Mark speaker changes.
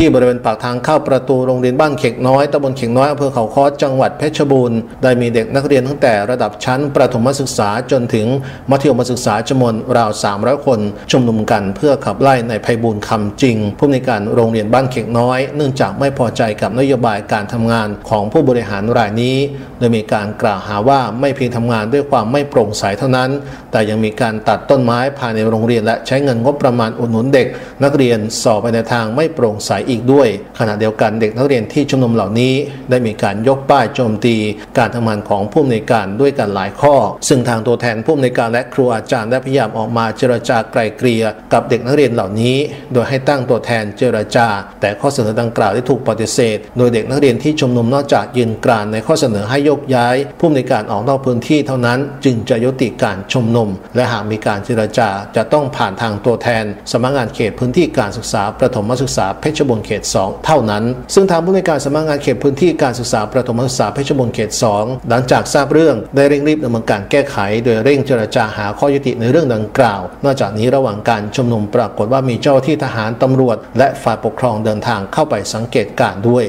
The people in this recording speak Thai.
Speaker 1: ที่บริเวณปากทางเข้าประตูโรงเรียนบ้านเข็กน้อยตำบลเข็กน้อยอำเภอเขาค้อจังหวัดเพชรบูรณ์ได้มีเด็กนักเรียนตั้งแต่ระดับชั้นประถมศึกษาจนถึงมัธยมศึกษาจำนวนราว 300 คนชุมนุมกันเพื่อขับไล่ในภัยบูลคำจริง ผู้ในการโรงเรียนบ้านเข็กน้อย เนื่องจากไม่พอใจกับนโยบายการทำงานของผู้บริหารรายนี้ โดยมีการกล่าวหาว่าไม่เพียงทำงานด้วยความไม่โปร่งใสเท่านั้น แต่ยังมีการตัดต้นไม้ภายในโรงเรียนและใช้เงินงบประมาณอุดหนุนเด็ก นักเรียนสอบไปในทางไม่โปร่งใสอีกด้วย ขณะเดียวกันเด็กนักเรียนที่ชุมนุมเหล่านี้ ได้มีการยกป้ายโจมตี การทำงานของผู้อำนวยการด้วยกันหลายข้อ ซึ่งทางตัวแทนผู้อำนวยการและครูอาจารย์ได้พยายามออกมาเจรจาไกลเกลี่ยกับเด็กนักเรียนเหล่านี้ โดยให้ตั้งตัวแทนเจรจา แต่ข้อเสนอดังกล่าวได้ถูกปฏิเสธ โดยเด็กนักเรียนที่ชุมนุมนอกจากยืนกรานในข้อเสนอให้ยกย้ายผู้อำนวยการออกนอกพื้นที่เท่านั้น จึงจะยุติการชุมนุม และหากมีการเจรจาจะต้องผ่านทางตัวแทนสำนักงานเขตพื้นที่การศึกษาประถมศึกษาเพชรบูรณ์เขต 2 เท่านั้น ซึ่งทางผู้ในวยการสำนักงานเขตพื้นที่การศึกษาประถมศึกษาเพชรบูรณ์เขต 2 หลังจากทราบเรื่องได้เร่งรีบดำเนินการแก้ไข โดยเร่งเจรจาหาข้อยุติในเรื่องดังกล่าว นอกจากนี้ระหว่างการชุมนุมปรากฏว่ามีเจ้าที่ทหารตำรวจ และฝ่ายปกครองเดินทางเข้าไปสังเกตการด้วย